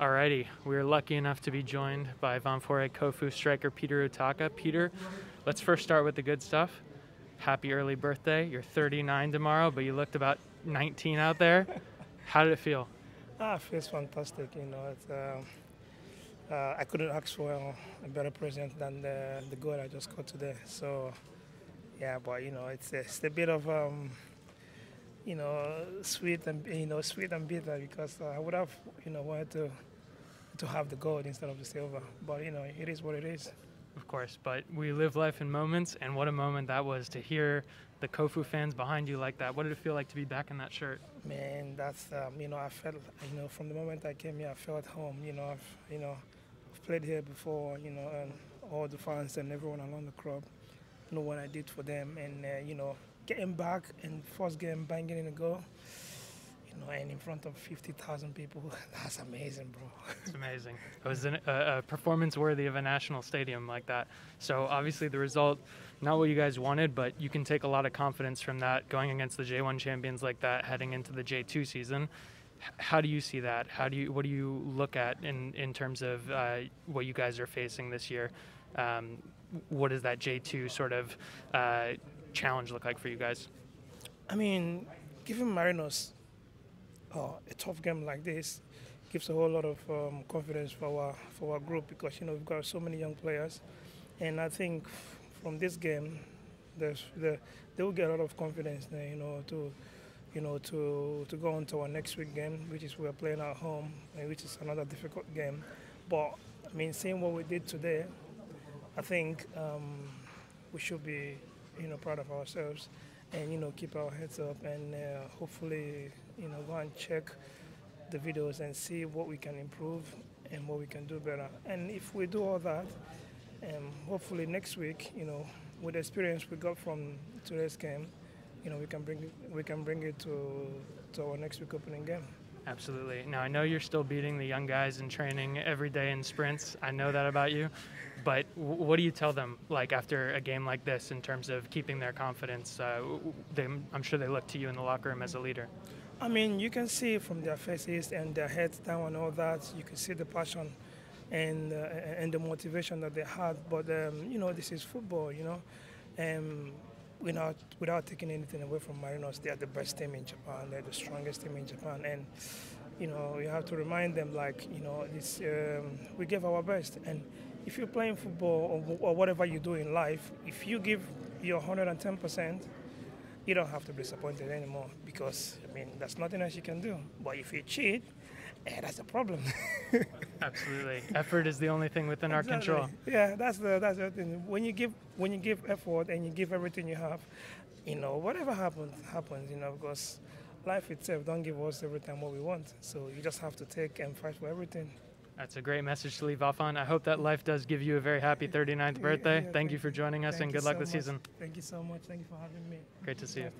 Alrighty, we're lucky enough to be joined by Ventforet Kofu striker Peter Utaka. Peter, let's first start with the good stuff. Happy early birthday. You're 39 tomorrow, but you looked about 19 out there. How did it feel? Ah, it feels fantastic. You know, it's, uh, uh, I couldn't ask for a better present than the, the goal I just got today. So, yeah, but you know, it's, it's a bit of um, you know sweet and you know sweet and bitter because uh, I would have you know wanted to to have the gold instead of the silver. But you know, it is what it is. Of course, but we live life in moments, and what a moment that was to hear the Kofu fans behind you like that. What did it feel like to be back in that shirt? Man, that's um, you know I felt you know from the moment I came here I felt home. You know I've you know I've played here before. You know and all the fans and everyone along the club know what I did for them, and uh, you know getting back and first game banging in a goal you know, and in front of 50,000 people, that's amazing, bro. It's amazing. It was an, a, performance worthy of a national stadium like that. So obviously the result, not what you guys wanted, but you can take a lot of confidence from that going against the J1 champions like that, heading into the J2 season. How do you see that? How do you what do you look at in in terms of uh, what you guys are facing this year? Um, what does that J2 sort of uh, challenge look like for you guys? I mean, given Marinos uh, a tough game like this gives a whole lot of um, confidence for our for our group because you know we've got so many young players, and I think from this game, there's the, they will get a lot of confidence there, you know, to you know to to go on to our next week game, which is we're playing at home, and which is another difficult game. But I mean, seeing what we did today, I think um, we should be you know proud of ourselves and you know keep our heads up and uh, hopefully you know go and check the videos and see what we can improve and what we can do better. And if we do all that, um, hopefully next week, you know, with the experience we got from today's game, you know, we can bring it, we can bring it to to our next week opening game. Absolutely. Now I know you're still beating the young guys in training every day in sprints. I know that about you. But what do you tell them, like after a game like this, in terms of keeping their confidence? Uh, they, I'm sure they look to you in the locker room as a leader. I mean, you can see from their faces and their heads down and all that. You can see the passion and uh, and the motivation that they had. But um, you know, this is football. You know, um, without without taking anything away from Marinos, they are the best team in Japan. They're the strongest team in Japan, and you know, you have to remind them like you know, this um, we gave our best and if you're playing football or, or whatever you do in life, if you give your 110%, you don't have to be disappointed anymore because I mean there's nothing else you can do. But if you cheat, eh, that's a problem. Absolutely, effort is the only thing within exactly. our control. Yeah, that's the that's the thing. When you give when you give effort and you give everything you have, you know whatever happens happens. You know because life itself don't give us every time what we want. So you just have to take and fight for everything. That's a great message to leave off on. I hope that life does give you a very happy 39th birthday. Yeah, yeah, thank, thank, you for joining us and good luck so this season. Thank you so much. Thank you for having me. Great to see you.